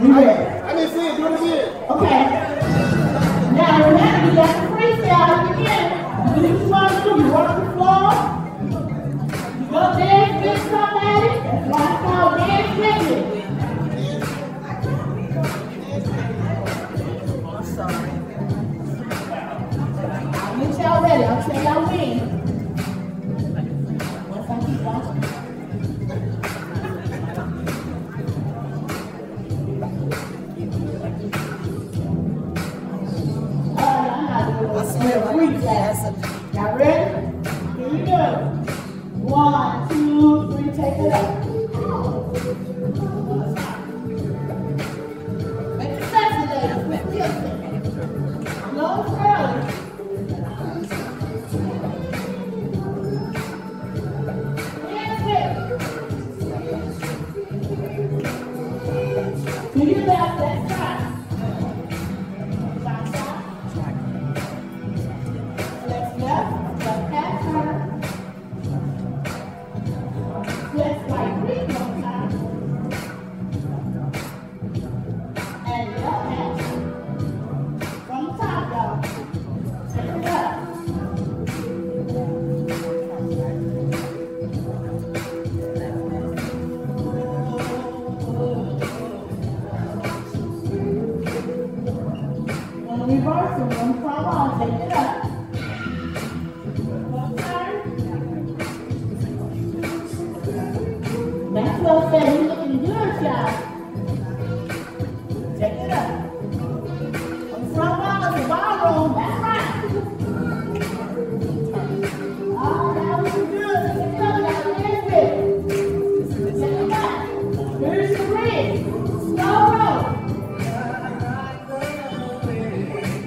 You ready? I didn't see it. Do it. Okay. Now remember, you got the freestyle again. You do you want to do. You work the floor. You go dance with somebody. That's why it's called dance with me. I'll get y'all ready. I'll tell y'all when. Not doing I this. smell. Y'all ready? Here we go. One, two, three, take it up. Make it sexy. Let's it. It. You Said he's looking good, y'all. Take it up. On the wall of the ballroom, that's right. Oh, that was good. It up, y'all. Dance with it. Back. Here's the bridge. Slow roll.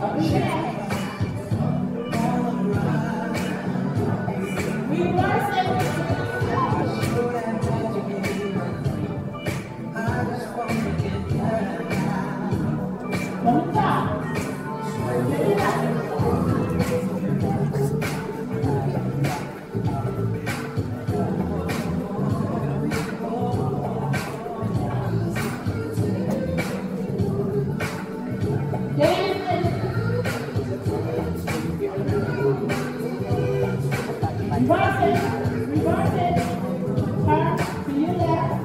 Up and down. Reverse it. Reverse it. Turn to your left.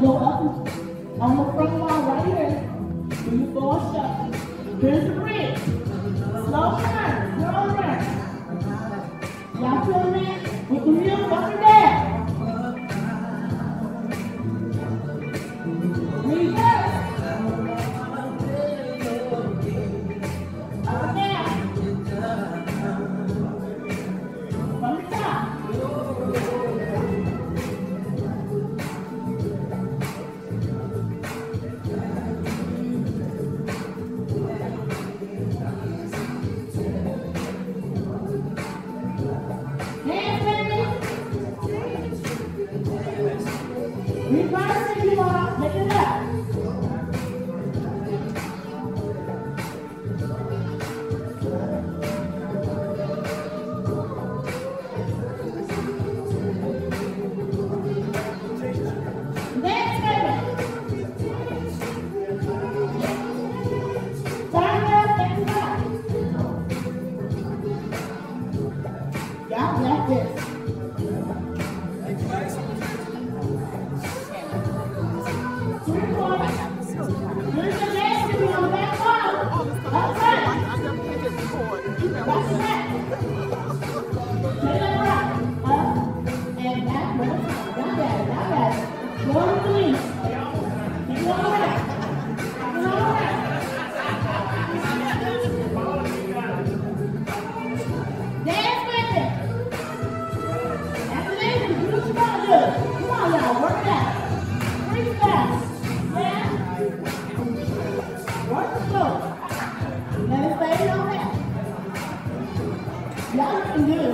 go up on the front wall right here. Do your four shuffle. Here's the bridge. Slow Hallelujah.